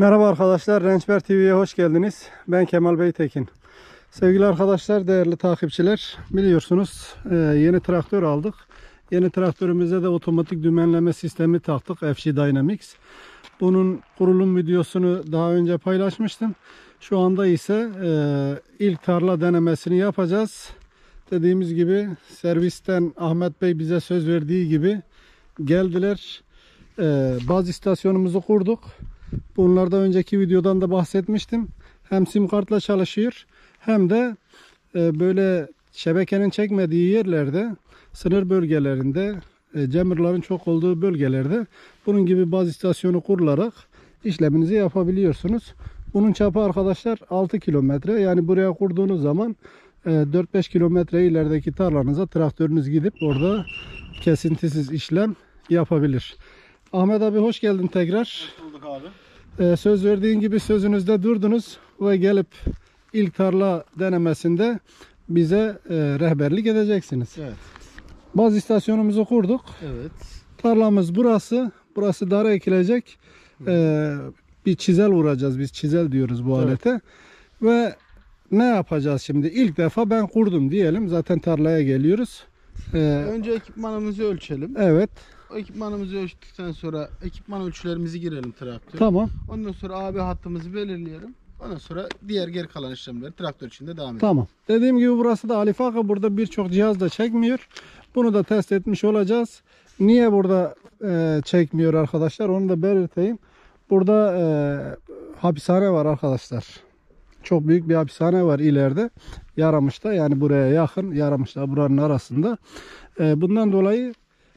Merhaba arkadaşlar, Rençber TV'ye hoş geldiniz. Ben Kemal Beytekin. Sevgili arkadaşlar, değerli takipçiler, biliyorsunuz e, yeni traktör aldık. Yeni traktörümüze de otomatik dümenleme sistemi taktık, FG Dynamics. Bunun kurulum videosunu daha önce paylaşmıştım. Şu anda ise e, ilk tarla denemesini yapacağız. Dediğimiz gibi servisten Ahmet Bey bize söz verdiği gibi geldiler. E, baz istasyonumuzu kurduk. Bunlardan önceki videodan da bahsetmiştim. Hem sim kartla çalışıyor hem de e, böyle şebekenin çekmediği yerlerde sınır bölgelerinde e, cemirlerin çok olduğu bölgelerde bunun gibi baz istasyonu kurularak işleminizi yapabiliyorsunuz. Bunun çapı arkadaşlar 6 kilometre. Yani buraya kurduğunuz zaman e, 4-5 kilometre ilerideki tarlanıza traktörünüz gidip orada kesintisiz işlem yapabilir. Ahmet abi hoş geldin tekrar. Bulduk abi. Ee, söz verdiğin gibi sözünüzde durdunuz ve gelip ilk tarla denemesinde bize e, rehberlik edeceksiniz. Evet. Baz istasyonumuzu kurduk. Evet. Tarlamız burası. Burası dara ekilecek. Ee, bir çizel vuracağız. Biz çizel diyoruz bu Evet. alete. Ve ne yapacağız şimdi? İlk defa ben kurdum diyelim. Zaten tarlaya geliyoruz. Ee, Önce ekipmanımızı ölçelim. evet. Ekipmanımızı ölçtükten sonra ekipman ölçülerimizi girelim traktör. Tamam. Ondan sonra AB hattımızı belirleyelim. Ondan sonra diğer geri kalan işlemleri traktör içinde devam edelim. Tamam. Dediğim gibi burası da Alifaka. Burada birçok cihaz da çekmiyor. Bunu da test etmiş olacağız. Niye burada e, çekmiyor arkadaşlar? Onu da belirteyim. Burada e, hapishane var arkadaşlar. Çok büyük bir hapishane var ileride. Yaramış'ta yani buraya yakın. Yaramış'ta buranın arasında. E, bundan dolayı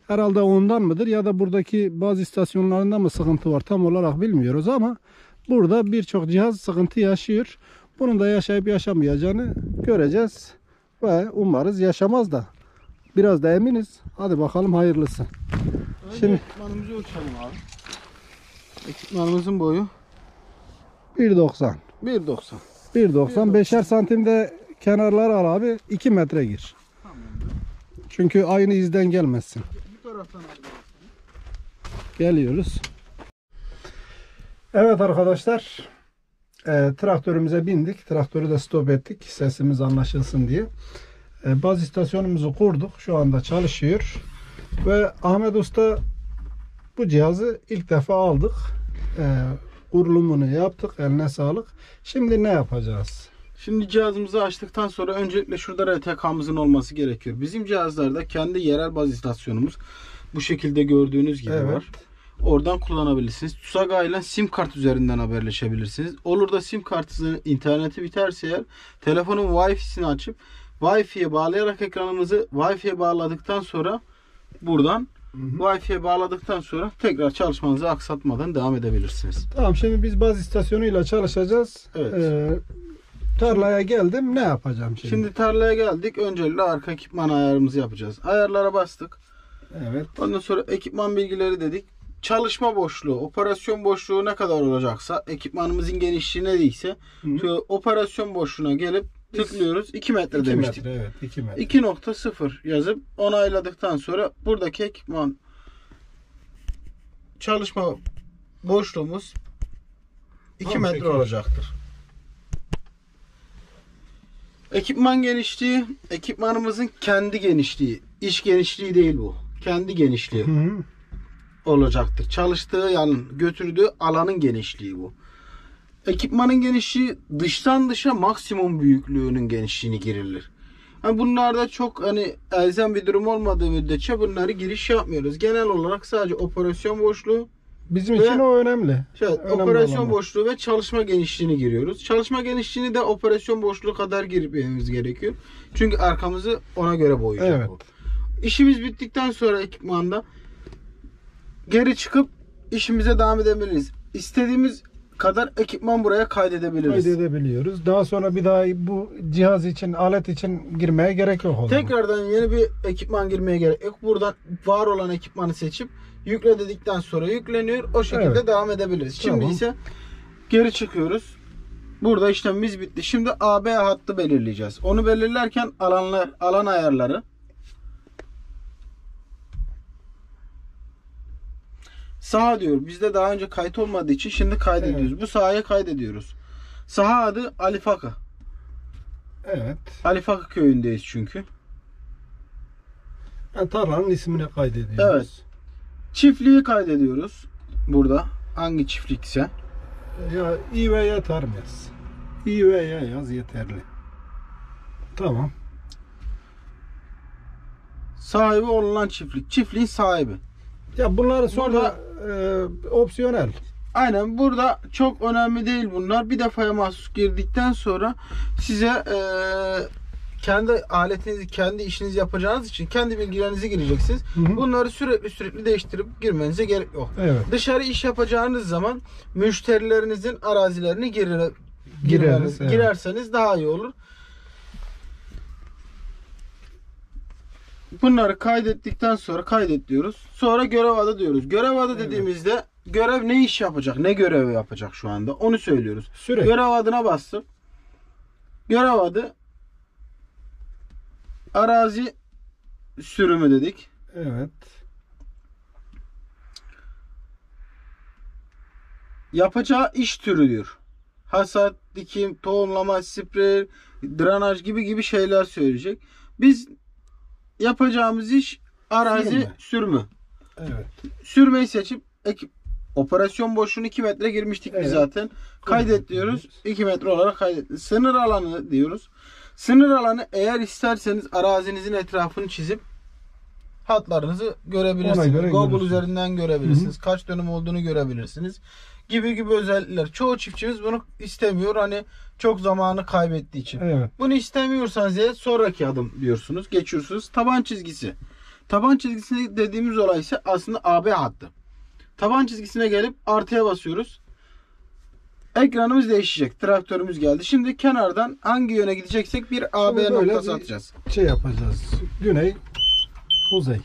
herhalde ondan mıdır ya da buradaki bazı istasyonlarında mı sıkıntı var tam olarak bilmiyoruz ama burada birçok cihaz sıkıntı yaşıyor. Bunun da yaşayıp yaşamayacağını göreceğiz ve umarız yaşamaz da. Biraz da eminiz. Hadi bakalım hayırlısı. Önce Şimdi- ekipmanımızı ölçelim abi. Ekipmanımızın boyu 1.90. 1.90. 1.90 5'er santimde kenarlar al abi 2 metre gir. Çünkü aynı izden gelmezsin. Taraftan. Geliyoruz. Evet arkadaşlar. e, traktörümüze bindik. Traktörü de stop ettik. Sesimiz anlaşılsın diye. E, baz istasyonumuzu kurduk. Şu anda çalışıyor. Ve Ahmet Usta bu cihazı ilk defa aldık. E, kurulumunu yaptık. Eline sağlık. Şimdi ne yapacağız? Şimdi cihazımızı açtıktan sonra öncelikle şurada RTK'mızın olması gerekiyor. Bizim cihazlarda kendi yerel baz istasyonumuz bu şekilde gördüğünüz gibi Evet. var. Oradan kullanabilirsiniz. TUSAGA ile sim kart üzerinden haberleşebilirsiniz. Olur da sim kartınızın interneti biterse eğer telefonun Wi-Fi'sini açıp Wi-Fi'ye bağlayarak ekranımızı Wi-Fi'ye bağladıktan sonra buradan Wi-Fi'ye bağladıktan sonra tekrar çalışmanızı aksatmadan devam edebilirsiniz. Tamam şimdi biz baz istasyonuyla çalışacağız. Evet. E, tarlaya geldim. Ne yapacağım şimdi? Şimdi tarlaya geldik. Öncelikle arka ekipman ayarımızı yapacağız. Ayarlara bastık. Evet. Ondan sonra ekipman bilgileri dedik. Çalışma boşluğu, operasyon boşluğu ne kadar olacaksa, ekipmanımızın genişliği ne değilse, şu operasyon boşluğuna gelip tıklıyoruz. 2 metre 2 demiştik. metre evet 2 metre. 2.0 yazıp onayladıktan sonra buradaki ekipman çalışma boşluğumuz 2 Tam metre şekil. olacaktır. Ekipman genişliği, ekipmanımızın kendi genişliği, iş genişliği değil bu. Kendi genişliği Hı hı. olacaktır. Çalıştığı yani götürdüğü alanın genişliği bu. Ekipmanın genişliği dıştan dışa maksimum büyüklüğünün genişliğini girilir. Yani bunlarda çok hani elzem bir durum olmadığı müddetçe bunları giriş yapmıyoruz. Genel olarak sadece operasyon boşluğu, Bizim Ve- için o önemli. şey, Önemli operasyon olan boşluğu ve çalışma genişliğini giriyoruz. Çalışma genişliğini de operasyon boşluğu kadar girmemiz gerekiyor. Çünkü arkamızı ona göre boyayacak Evet. bu. İşimiz bittikten sonra ekipmanda geri çıkıp işimize devam edebiliriz. İstediğimiz kadar ekipman buraya kaydedebiliriz. Kaydedebiliyoruz. Daha sonra bir daha bu cihaz için, alet için girmeye gerek yok o zaman. Tekrardan yeni bir ekipman girmeye gerek yok. Buradan var olan ekipmanı seçip yükle dedikten sonra yükleniyor. O şekilde Evet. devam edebiliriz. Şimdi Tamam. ise geri çıkıyoruz. Burada işlemimiz bitti. Şimdi AB hattı belirleyeceğiz. Onu belirlerken alanlar, alan ayarları Saha diyor. Bizde daha önce kayıt olmadığı için şimdi kaydediyoruz. Evet. Bu sahaya kaydediyoruz. Saha adı Alifaka. Evet. Alifaka köyündeyiz çünkü. Yani tarlanın ismini kaydediyoruz. Evet. Çiftliği kaydediyoruz. Burada. Hangi çiftlikse. Ya İ ve Y tarım yaz. İ ve Y yaz yeterli. Tamam. Sahibi olunan çiftlik. Çiftliğin sahibi. Ya bunları sonra e, opsiyonel. Aynen burada çok önemli değil bunlar. Bir defaya mahsus girdikten sonra size eee, kendi aletinizi, kendi işinizi yapacağınız için kendi bilgilerinizi gireceksiniz. Hı hı. Bunları sürekli sürekli değiştirip girmenize gerek yok. Evet. Dışarı iş yapacağınız zaman müşterilerinizin arazilerini girer, Gireriz, girmeniz- evet. girerseniz daha iyi olur. Bunları kaydettikten sonra kaydet diyoruz. Sonra görev adı diyoruz. Görev adı dediğimizde görev ne iş yapacak? Ne görevi yapacak şu anda? Onu söylüyoruz. Süre. Görev adına bastım. Görev adı arazi sürümü dedik. Evet. Yapacağı iş türü diyor. Hasat, dikim, tohumlama, sprey, drenaj gibi gibi şeyler söyleyecek. Biz yapacağımız iş arazi Sürme. Evet. Sürmeyi seçip ekip operasyon boşluğunu 2 metre girmiştik biz Evet. zaten. Kaydet diyoruz. 2 metre olarak kaydet. Sınır alanı diyoruz. Sınır alanı eğer isterseniz arazinizin etrafını çizip hatlarınızı görebilirsiniz. göre Google üzerinden görebilirsiniz. Kaç dönüm olduğunu görebilirsiniz. Gibi gibi özellikler. Çoğu çiftçimiz bunu istemiyor. Hani çok zamanı kaybettiği için. Evet. Bunu istemiyorsanız ya sonraki adım diyorsunuz. Geçiyorsunuz. Taban çizgisi. Taban çizgisi dediğimiz olay ise aslında AB hattı. Taban çizgisine gelip artıya basıyoruz. Ekranımız değişecek. Traktörümüz geldi. Şimdi kenardan hangi yöne gideceksek bir AB Şimdi böyle noktası bir- atacağız. Şey yapacağız. Güney, kuzey.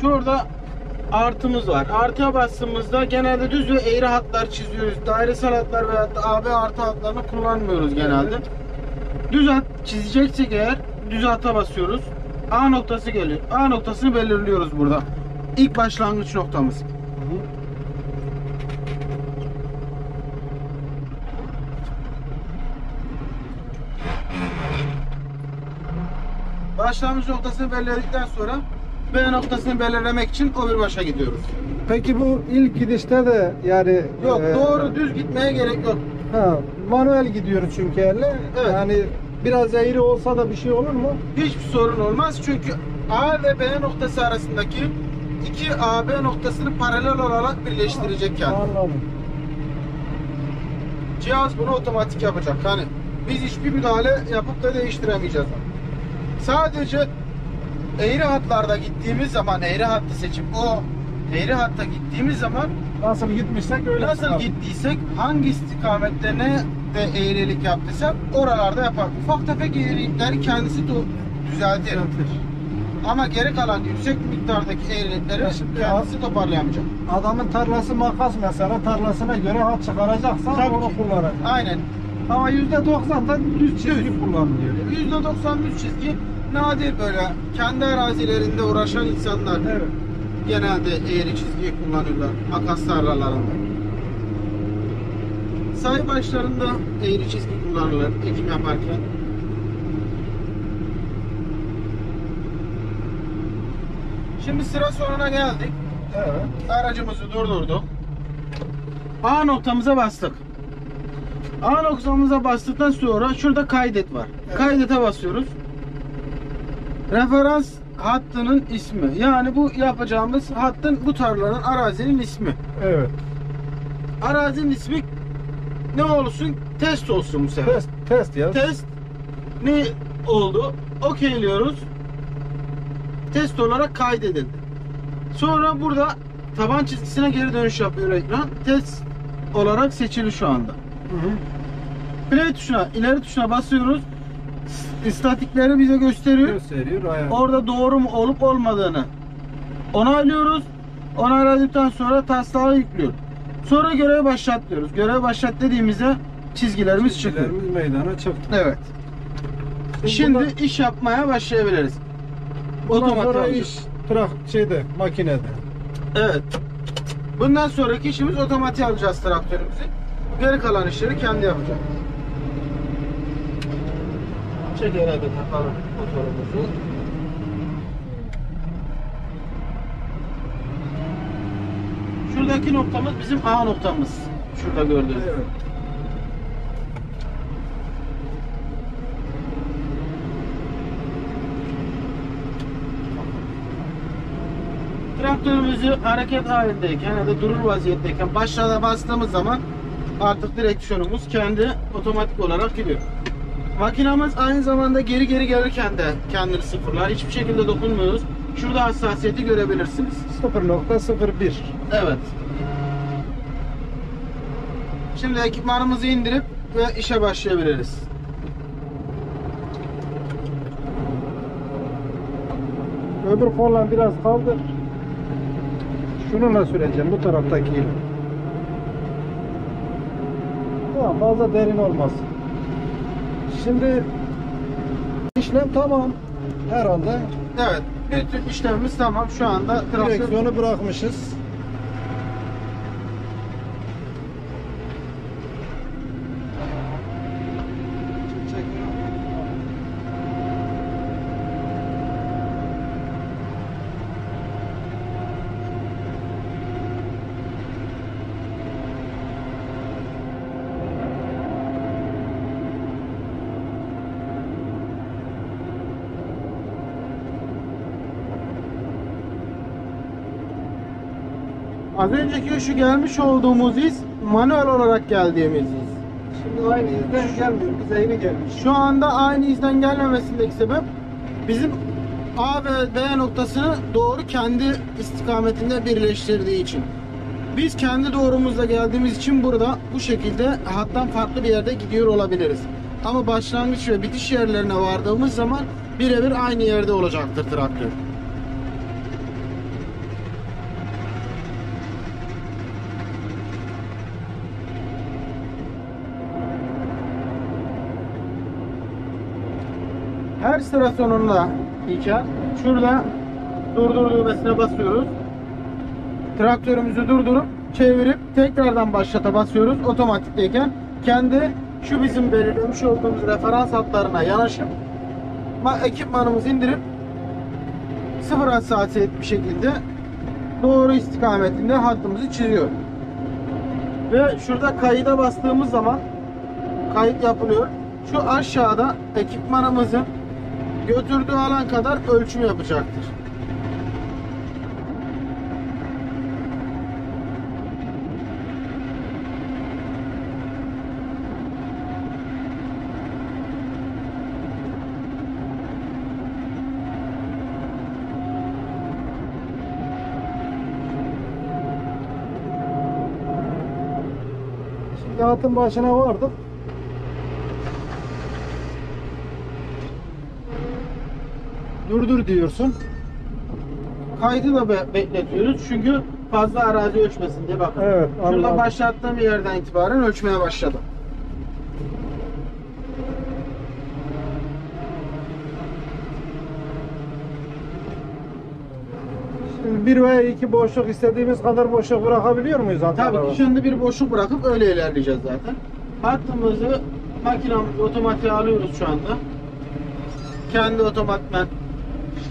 Şurada artımız var. Artıya bastığımızda genelde düz ve eğri hatlar çiziyoruz. Dairesel hatlar veya da AB artı hatlarını kullanmıyoruz genelde. Düz hat çizeceksek eğer düz hata basıyoruz. A noktası geliyor. A noktasını belirliyoruz burada. İlk başlangıç noktamız. Başlangıç noktasını belirledikten sonra B noktasını belirlemek için o bir başa gidiyoruz. Peki bu ilk gidişte de yani Yok e, doğru düz gitmeye gerek yok. Ha, manuel gidiyoruz çünkü elle. Evet. Yani biraz eğri olsa da bir şey olur mu? Hiçbir sorun olmaz çünkü A ve B noktası arasındaki iki AB noktasını paralel olarak birleştirecek yani. Anladım. Cihaz bunu otomatik yapacak. Hani biz hiçbir müdahale yapıp da değiştiremeyeceğiz. Sadece eğri hatlarda gittiğimiz zaman eğri hattı seçip o eğri hatta gittiğimiz zaman Nasıl gitmişsek öyle. nasıl çıkalım. gittiysek hangi istikamette ne de eğrilik yaptıysak oralarda yapar. Ufak tefek eğrilikleri kendisi düzeltir. Düzeltir. Ama geri kalan yüksek miktardaki eğrilikleri Ya şimdi kendisi toparlayamayacak. Adamın tarlası makas mesela tarlasına göre hat çıkaracaksan Tabii onu ki. kullanacak. Aynen. Ama %90 da düz çizgi kullanılıyor. %90 düz çizgi nadir böyle kendi arazilerinde uğraşan insanlar Evet. genelde eğri çizgiyi kullanırlar makas tarlalarında. Say başlarında eğri çizgi kullanırlar ekim yaparken. Şimdi sıra sonuna geldik. Evet. Aracımızı durdurduk. A noktamıza bastık. A noktamıza bastıktan sonra şurada kaydet var. Evet. Kaydete basıyoruz. Referans hattının ismi. Yani bu yapacağımız hattın bu tarlanın arazinin ismi. Evet. Arazinin ismi ne olsun? Test olsun bu sefer. Test, test yaz. Test ne oldu? Okeyliyoruz. Test olarak kaydedildi. Sonra burada taban çizgisine geri dönüş yapıyor ekran. Test olarak seçili şu anda. Hı hı. Play tuşuna, ileri tuşuna basıyoruz. İstatikleri bize gösteriyor. Gösteriyor. Aynen. Orada doğru mu olup olmadığını onaylıyoruz. Onayladıktan sonra taslağı yüklüyor. Sonra görev başlat diyoruz. Görev başlat dediğimizde çizgilerimiz çıkıyor. Çizgilerimiz meydana çıktı. Evet. Şimdi bundan- iş yapmaya başlayabiliriz. Otomatik iş trak şeyde makinede. Evet. Bundan sonraki işimiz otomatik alacağız traktörümüzü. Geri kalan işleri kendi yapacak. Çekere de takalım motorumuzu. Şuradaki noktamız bizim A noktamız. Şurada gördüğünüz. Evet. Traktörümüzü hareket halindeyken ya da durur vaziyetteyken başlığa bastığımız zaman artık direksiyonumuz kendi otomatik olarak gidiyor. Makinamız aynı zamanda geri geri gelirken de kendini sıfırlar. Hiçbir şekilde dokunmuyoruz. Şurada hassasiyeti görebilirsiniz. 0.01 Evet. Şimdi ekipmanımızı indirip ve işe başlayabiliriz. Öbür kolla biraz kaldır. Şununla süreceğim bu taraftakiyle. Tamam fazla derin olmasın. Şimdi işlem tamam herhalde. Evet. Bütün işlemimiz tamam. Şu anda traktör Direksiyonu bırakmışız. Az önceki şu gelmiş olduğumuz iz manuel olarak geldiğimiz iz. Şimdi aynı izden gelmiyor. Bize yeni gelmiş. Şu anda aynı izden gelmemesindeki sebep bizim A ve B noktasını doğru kendi istikametinde birleştirdiği için. Biz kendi doğrumuzla geldiğimiz için burada bu şekilde hattan farklı bir yerde gidiyor olabiliriz. Ama başlangıç ve bitiş yerlerine vardığımız zaman birebir aynı yerde olacaktır traktör. Sonunda iken şurada durdur düğmesine basıyoruz. Traktörümüzü durdurup çevirip tekrardan başlata basıyoruz otomatikteyken kendi şu bizim belirlemiş olduğumuz referans hatlarına yanaşıp ma- ekipmanımızı indirip sıfır hassasiyet bir şekilde doğru istikametinde hattımızı çiziyor. Ve şurada kayıda bastığımız zaman kayıt yapılıyor. Şu aşağıda ekipmanımızın götürdüğü alan kadar ölçüm yapacaktır. Şimdi hatın başına vardık. Durdur diyorsun. Kaydı da be- bekletiyoruz çünkü fazla arazi ölçmesin diye bakın. Evet, Şurada anladım. başlattığım yerden itibaren ölçmeye başladım. Şimdi bir veya iki boşluk istediğimiz kadar boşluk bırakabiliyor muyuz? Tabii ki şimdi bir boşluk bırakıp öyle ilerleyeceğiz zaten. Hattımızı makinamızı otomatiğe alıyoruz şu anda. Kendi otomatikmen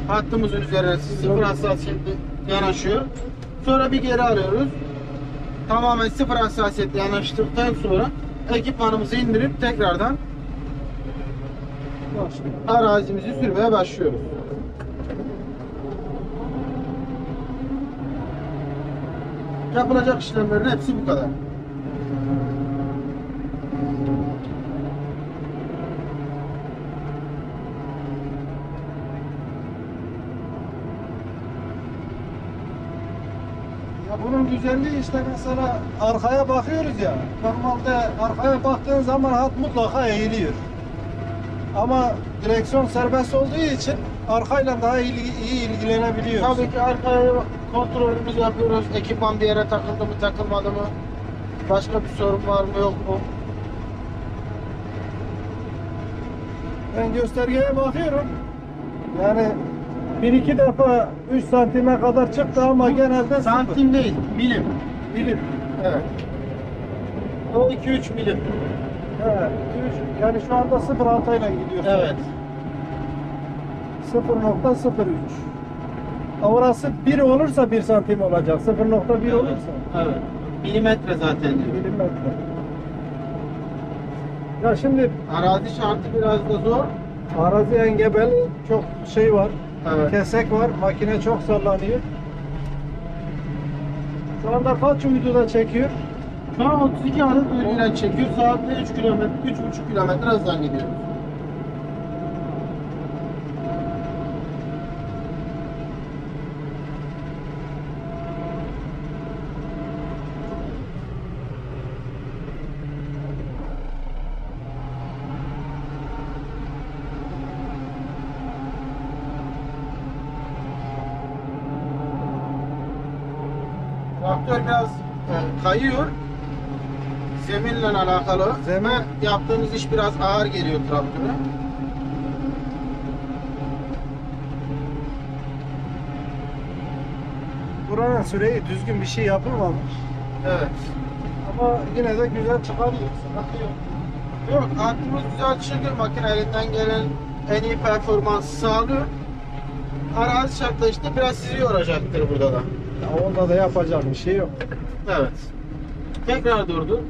hattımızın üzerine sıfır hassasiyetle yanaşıyor. Sonra bir geri alıyoruz. Tamamen sıfır hassasiyetle yanaştıktan sonra ekipmanımızı indirip tekrardan arazimizi sürmeye başlıyoruz. Yapılacak işlemlerin hepsi bu kadar. Ya bunun güzelliği işte mesela arkaya bakıyoruz ya. Normalde arkaya baktığın zaman hat mutlaka eğiliyor. Ama direksiyon serbest olduğu için arkayla daha iyi, iyi ilgilenebiliyoruz. Tabii ki arkaya kontrolümüzü yapıyoruz. Ekipman bir yere takıldı mı takılmadı mı? Başka bir sorun var mı yok mu? Ben göstergeye bakıyorum. Yani bir iki defa 3 santime kadar çıktı ama genelde Santim değil, milim. bilim. Evet. O 2-3 milim. Evet. Yani şu anda 0.6 ile gidiyor. Evet. 0.03. Orası 1 olursa 1 santim olacak. 0.1 Evet. olursa Evet. Milimetre zaten milimetre. Ya şimdi Arazi şartı biraz da zor. arazi engebeli çok şey var. Evet. Kesek var. Makine çok sallanıyor. Şu anda kaç uyduda çekiyor? Şu an 32 adet üründen çekiyor. Saatte 3 kilometre, 3,5 kilometre hızdan gidiyoruz. Traktör biraz e, kayıyor. Zeminle alakalı. Zemin- yaptığımız iş biraz ağır geliyor traktöre. Buranın süreyi düzgün bir şey yapılmamış. Evet. Ama yine de güzel çıkarıyor. Sıkıntı yok. Yok, aklımız güzel çıkıyor. Makine elinden gelen en iyi performansı sağlıyor. Arazi şartları işte biraz sizi yoracaktır burada da. Ya onda da yapacak bir şey yok. Evet. Tekrar durdu.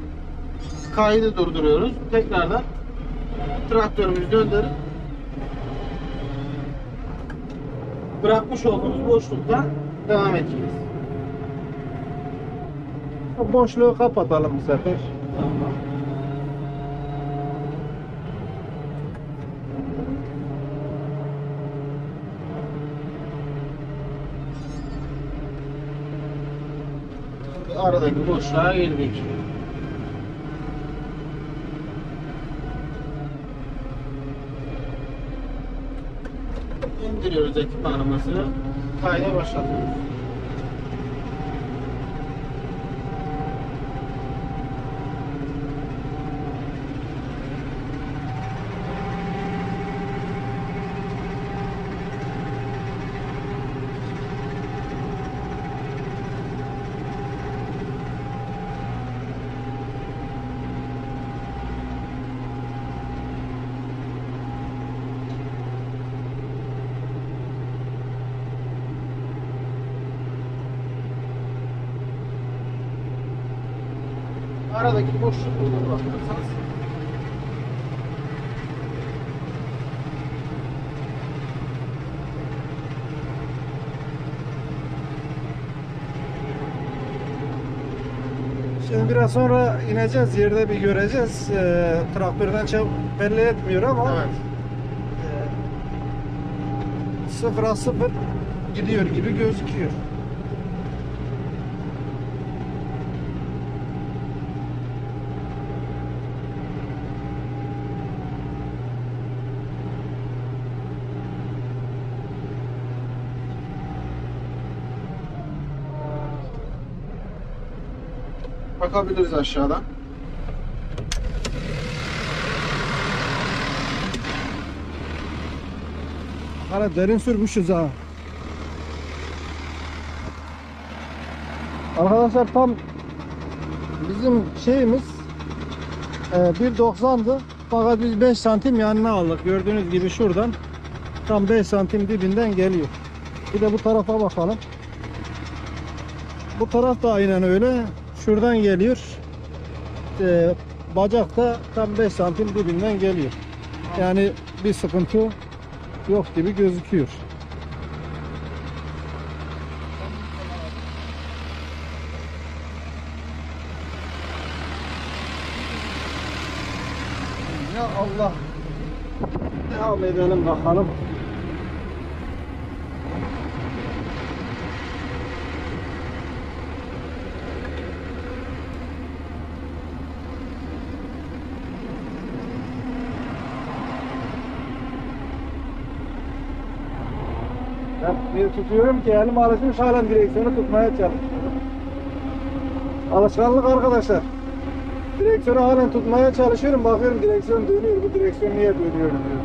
Kaydı durduruyoruz. Tekrardan traktörümüzü döndürüp bırakmış olduğumuz boşluktan devam edeceğiz. Boşluğu kapatalım bu sefer. Aradaki boşluğa girdik. İndiriyoruz ekipmanımızı. Kayda başlatıyoruz. Şimdi biraz sonra ineceğiz, yerde bir göreceğiz. Ee, traktörden çok belli etmiyor ama Evet. e, sıfıra sıfır gidiyor gibi gözüküyor. Bakabiliriz aşağıdan. Hala derin sürmüşüz ha. Arkadaşlar tam bizim şeyimiz e, 1.90'dı. Fakat biz 5 santim yanına aldık. Gördüğünüz gibi şuradan tam 5 santim dibinden geliyor. Bir de bu tarafa bakalım. Bu taraf da aynen öyle. Şuradan geliyor. E, bacak da tam 5 santim dibinden geliyor. Yani bir sıkıntı yok gibi gözüküyor. Ya Allah. Devam edelim bakalım. Ben bir tutuyorum ki elim alışmış halen direksiyonu tutmaya çalışıyorum. Alışkanlık arkadaşlar. Direksiyonu halen tutmaya çalışıyorum. Bakıyorum direksiyon dönüyor. Bu direksiyon niye dönüyor diyor.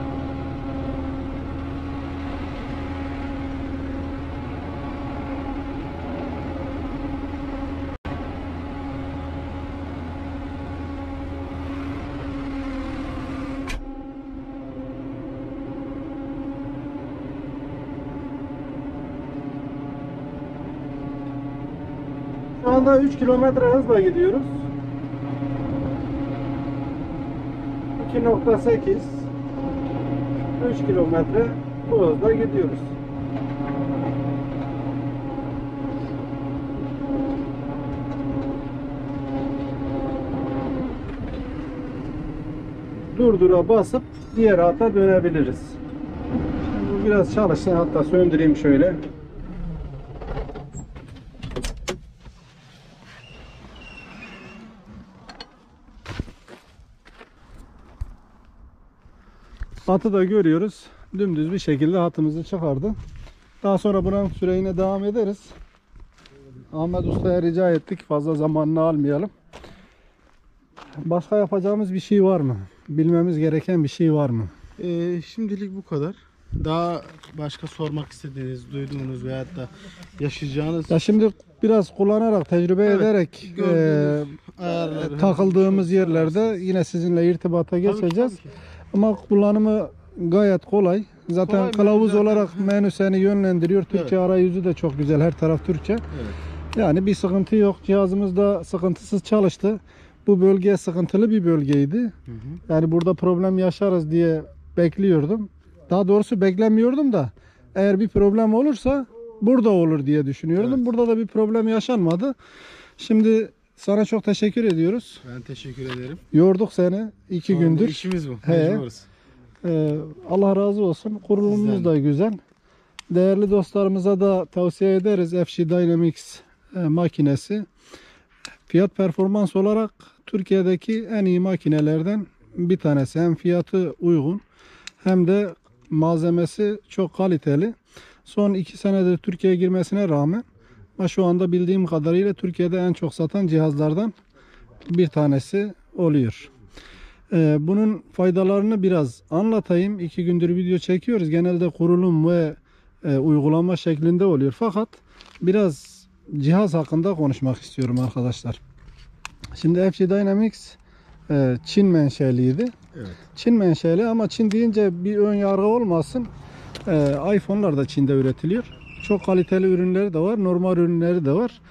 Anda 3 kilometre hızla gidiyoruz. 2.8 3 kilometre bu hızla gidiyoruz. Durdura basıp diğer hata dönebiliriz. Biraz çalışsın hatta söndüreyim şöyle. Hatı da görüyoruz. Dümdüz bir şekilde hatımızı çıkardı. Daha sonra buranın süreyine devam ederiz. Ahmet Usta'ya rica ettik. Fazla zamanını almayalım. Başka yapacağımız bir şey var mı? Bilmemiz gereken bir şey var mı? Ee, şimdilik bu kadar. Daha başka sormak istediğiniz, duyduğunuz veyahut da yaşayacağınız Ya şimdi biraz kullanarak, tecrübe Evet, ederek ayarları, takıldığımız yerlerde yine sizinle irtibata Tabii ki, geçeceğiz. tabii ki. Ama kullanımı gayet kolay. Zaten Kolay, kılavuz zaten- olarak menü seni yönlendiriyor. Türkçe arayüzü de çok güzel. Her taraf Türkçe. Evet. Yani bir sıkıntı yok. Cihazımız da sıkıntısız çalıştı. Bu bölge sıkıntılı bir bölgeydi. Hı hı. Yani burada problem yaşarız diye bekliyordum. Daha doğrusu beklemiyordum da eğer bir problem olursa burada olur diye düşünüyordum. Evet. Burada da bir problem yaşanmadı. Şimdi sana çok teşekkür ediyoruz. Ben teşekkür ederim. Yorduk seni iki Tamam, gündür. İşimiz bu. He. Mecburuz. Ee, Allah razı olsun. Kurulumumuz Sizden da güzel. Değerli dostlarımıza da tavsiye ederiz FG Dynamics e, makinesi. Fiyat performans olarak Türkiye'deki en iyi makinelerden bir tanesi. Hem fiyatı uygun hem de malzemesi çok kaliteli. Son iki senedir Türkiye'ye girmesine rağmen ama şu anda bildiğim kadarıyla Türkiye'de en çok satan cihazlardan bir tanesi oluyor. Ee, bunun faydalarını biraz anlatayım. İki gündür video çekiyoruz. Genelde kurulum ve e, uygulama şeklinde oluyor. Fakat biraz cihaz hakkında konuşmak istiyorum arkadaşlar. Şimdi FG Dynamics e, Çin menşeliydi. Evet. Çin menşeli ama Çin deyince bir ön yargı olmasın. Ee, iPhone'lar da Çin'de üretiliyor. Çok kaliteli ürünleri de var, normal ürünleri de var.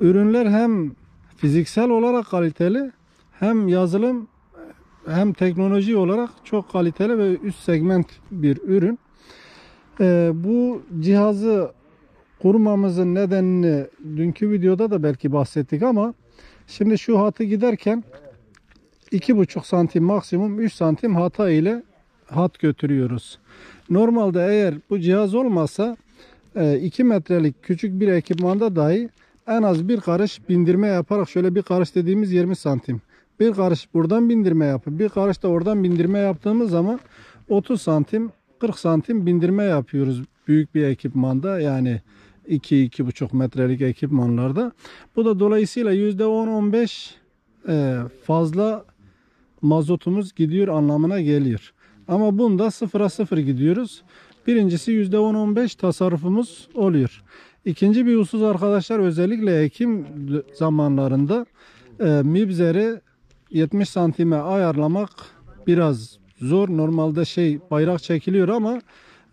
Ürünler hem fiziksel olarak kaliteli, hem yazılım hem teknoloji olarak çok kaliteli ve üst segment bir ürün. Ee, bu cihazı kurmamızın nedenini dünkü videoda da belki bahsettik ama şimdi şu hatı giderken 2,5 santim maksimum 3 santim hata ile hat götürüyoruz. Normalde eğer bu cihaz olmasa 2 metrelik küçük bir ekipmanda dahi en az bir karış bindirme yaparak şöyle bir karış dediğimiz 20 santim. Bir karış buradan bindirme yapıp bir karış da oradan bindirme yaptığımız zaman 30 santim 40 santim bindirme yapıyoruz büyük bir ekipmanda yani 2-2,5 metrelik ekipmanlarda. Bu da dolayısıyla %10-15 e, fazla mazotumuz gidiyor anlamına geliyor. Ama bunda sıfıra sıfır gidiyoruz. Birincisi %10-15 tasarrufumuz oluyor. İkinci bir husus arkadaşlar özellikle ekim zamanlarında e, mibzeri 70 santime ayarlamak biraz zor. Normalde şey bayrak çekiliyor ama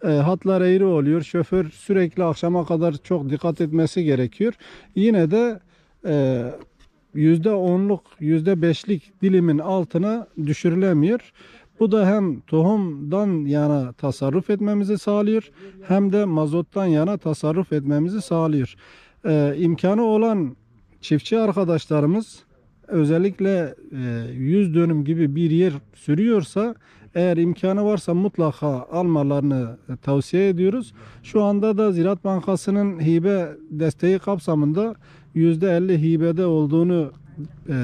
e, hatlar eğri oluyor. Şoför sürekli akşama kadar çok dikkat etmesi gerekiyor. Yine de e, %10'luk %5'lik dilimin altına düşürülemiyor. Bu da hem tohumdan yana tasarruf etmemizi sağlıyor hem de mazottan yana tasarruf etmemizi sağlıyor. Ee, imkanı olan çiftçi arkadaşlarımız özellikle e, 100 dönüm gibi bir yer sürüyorsa eğer imkanı varsa mutlaka almalarını tavsiye ediyoruz. Şu anda da Ziraat Bankası'nın hibe desteği kapsamında %50 hibede olduğunu e,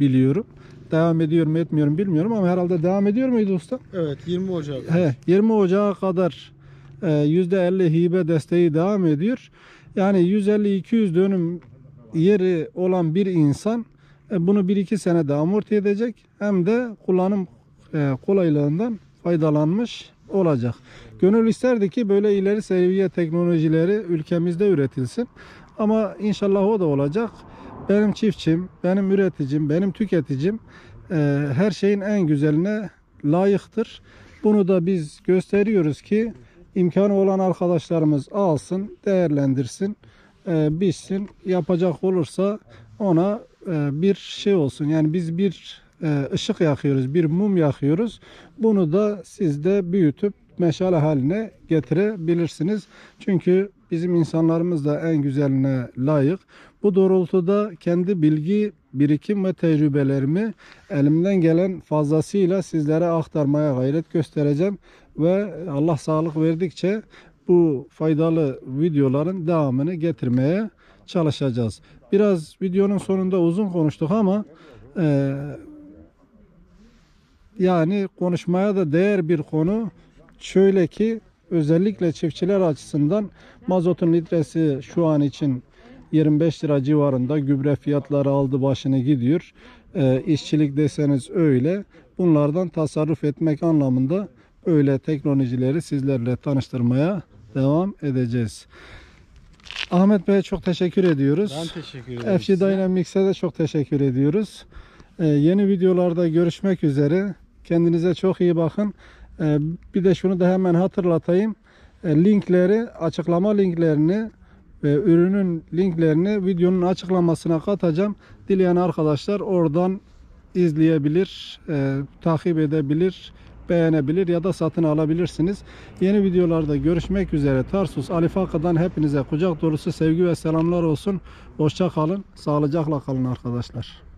biliyorum. Devam ediyor mu etmiyorum bilmiyorum ama herhalde devam ediyor muydu usta? Evet 20 Ocak. He, 20 Ocağı kadar e, %50 hibe desteği devam ediyor. Yani 150-200 dönüm yeri olan bir insan e, bunu 1-2 senede amorti edecek hem de kullanım e, kolaylığından faydalanmış olacak. Gönül isterdi ki böyle ileri seviye teknolojileri ülkemizde üretilsin. Ama inşallah o da olacak. Benim çiftçim, benim üreticim, benim tüketicim e, her şeyin en güzeline layıktır. Bunu da biz gösteriyoruz ki imkanı olan arkadaşlarımız alsın, değerlendirsin, e, bilsin. Yapacak olursa ona e, bir şey olsun. Yani biz bir e, ışık yakıyoruz, bir mum yakıyoruz. Bunu da siz de büyütüp meşale haline getirebilirsiniz. Çünkü bizim insanlarımız da en güzeline layık. Bu doğrultuda kendi bilgi birikim ve tecrübelerimi elimden gelen fazlasıyla sizlere aktarmaya gayret göstereceğim ve Allah sağlık verdikçe bu faydalı videoların devamını getirmeye çalışacağız. Biraz videonun sonunda uzun konuştuk ama e, yani konuşmaya da değer bir konu. Şöyle ki özellikle çiftçiler açısından mazotun litresi şu an için 25 lira civarında gübre fiyatları aldı başını gidiyor. E, işçilik deseniz öyle. Bunlardan tasarruf etmek anlamında öyle teknolojileri sizlerle tanıştırmaya devam edeceğiz. Ahmet Bey'e çok teşekkür ediyoruz. Ben teşekkür ederim. FC Dynamics'e de çok teşekkür ediyoruz. Ee, yeni videolarda görüşmek üzere. Kendinize çok iyi bakın. Ee, bir de şunu da hemen hatırlatayım. Ee, linkleri, açıklama linklerini ve ürünün linklerini videonun açıklamasına katacağım. Dileyen arkadaşlar oradan izleyebilir, e, takip edebilir, beğenebilir ya da satın alabilirsiniz. Yeni videolarda görüşmek üzere. Tarsus Alifaka'dan hepinize kucak dolusu sevgi ve selamlar olsun. Hoşça kalın, sağlıcakla kalın arkadaşlar.